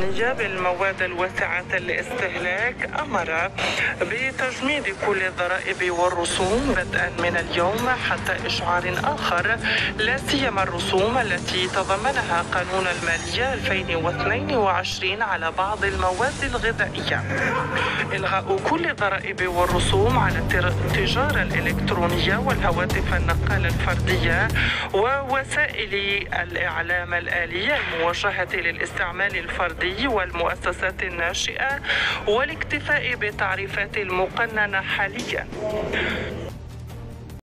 نياب المواد الواسعة الاستهلاك أمر بتجميد كل الضرائب والرسوم بدءا من اليوم حتى إشعار آخر لا سيما الرسوم التي تضمنها قانون المالية 2022 على بعض المواد الغذائية. إلغاء كل الضرائب والرسوم على التجارة الإلكترونية والهواتف النقالة الفردية ووسائل الإعلام الآلية الموجهة للاستعمال الفردي. والمؤسسات الناشئة والاكتفاء بالتعريفات المقننة حاليا.